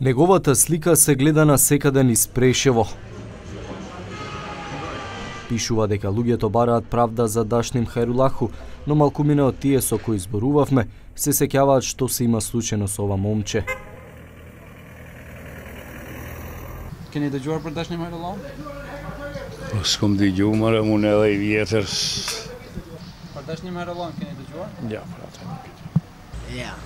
Неговата слика се гледа на секаде низ Прешево. Пишува дека луѓето бараат правда за Дашним Хайрулаху, но малку мина од тие со кои зборувавме се сеќаваат што се има случено со ова момче. Can you did you ever Dashnim Хайрулаху? Ском да ги умара му не дај вjetër. Për Dashnim Хайрулаху can you did Ја, Ja, prate. Ja. Yeah.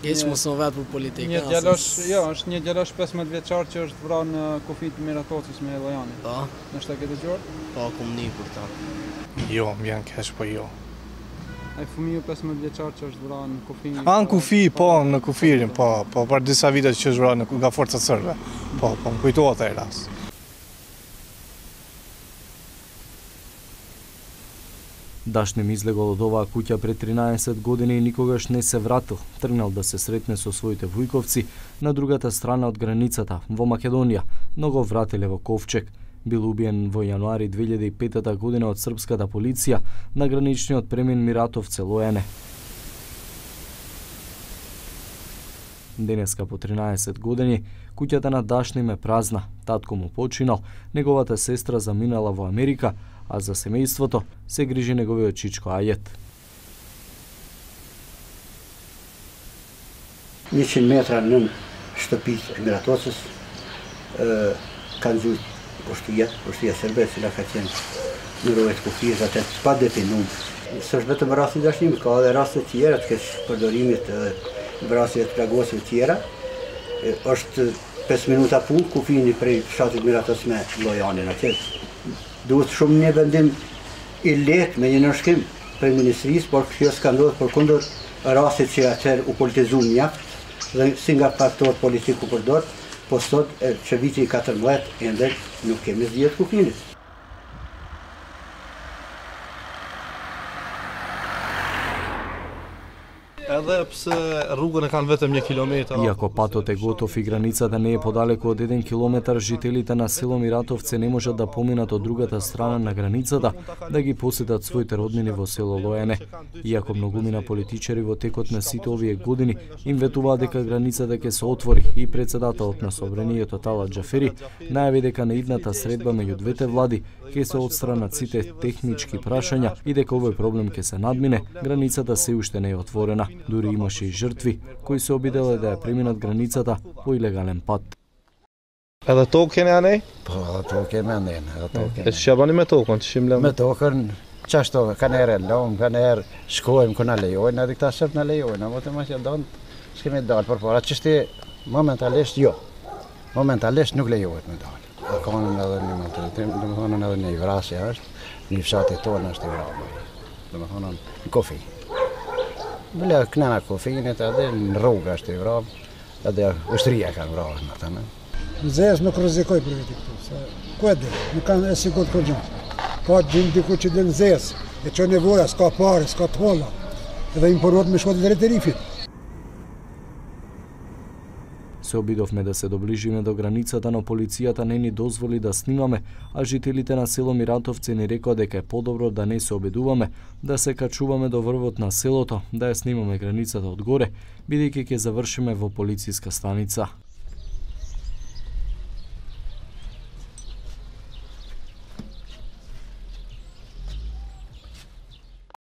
Një që mësën vetë për politikë. Një gjelosh, jo, është një gjelosh 15 vjeqarë që është vra në kufit të Miratocis me Lojani. Pa. Po. Në shtë të këtë gjordë? Pa, po, ku më një për ta. Jo, më janë kesh, po jo. Ai fëmi ju 15 vjeqarë që është vra në kufit A në kufi, po, në kufirin, po, po, për disa vite që është vra në kufit sërve. Po, po, më kujtuat e rasë. Дашнем излегол од оваа куќа пред 13 години и никогаш не се вратил. Тргнал да се сретне со своите војковци на другата страна од границата, во Македонија, но го вратиле во Ковчег. Бил убиен во јануари 2005 година од српската полиција на граничниот премин Миратов Целоене. Денеска по 13 години, куќата на Дашним е празна. Татко му починал, неговата сестра заминала во Америка, a za semejstvoto se grži njegove očičko ajet. Një qënë metra në në shtëpit e Miratosës kanë zhujtë poshtuja, poshtuja sërbet, cila ka qenë në rovet ku fjeza të të pa depinum. Së është betëm rrasë në dashnimë, ka edhe rrasë të tjera, të kesh përdorimit dhe rrasë të plagosë të tjera. është 5 minuta punë kufini prej shatit Miratosë me lojanin, atjetë duhet shumë një vendim i letë me një nërshkim për Ministrisë, por kjo s'ka ndodhë për kundur rastit që atër u politizu njaft dhe si nga faktor u përdojt, po sot që viti i 14 e ndër nuk kemi zhjetë kukinit. Еве да, пса rrugën e kanë vetëm 1 Иако патот е готов и границата да не е подалеку од 1 километар, жителите на село Миратовце не можат да поминат од другата страна на границата да ги посетат своите роднини во село Лоене. Иако многумина политичари во текот на сите овие години им ветуваа дека границата ќе се отвори и председателот на собранието Тала Џафери најави дека на идната средба меѓу двете влади ќе се отстранат сите технички прашања и дека овој проблем ќе се надмине, границата се уште не е отворена. duri imaše i žrtvi, koji se obidele da je preminat granicata po ilegalen pat. Edhe token e anej? Po, edhe token e anej, edhe token e anej. që që me token, që shim lëmë? Me token, qashto, ka nere lëmë, ka nere shkojmë, ku në lejojnë, edhe këta sërp në lejojnë, në votë e ma që donë, që kemi dalë për para, që shti momentalisht jo, momentalisht nuk lejojtë me dalë. A kanën edhe një mentalitim, dhe me thonën edhe një vrasja është, një fshatit tonë është i vrabë, dhe me thonën në kofi. Bëllë kënëna kofinit, edhe në rruga është i vrabë, edhe ushtëria kanë vrabë në të në. Në zes nuk rëzikoj për vetë këtu, se ku e di, nuk kanë e sigur të përgjën. Ka po, gjimë diku që dhe në zes, e që nevoja, s'ka parë, s'ka të hola, edhe imponohet me shkot e rifit. се обидовме да се доближиме до границата, но полицијата не ни дозволи да снимаме, а жителите на село Миратовци ни рекоа дека е подобро да не се обидуваме, да се качуваме до врвот на селото, да ја снимаме границата одгоре, бидејќи ќе завршиме во полициска станица.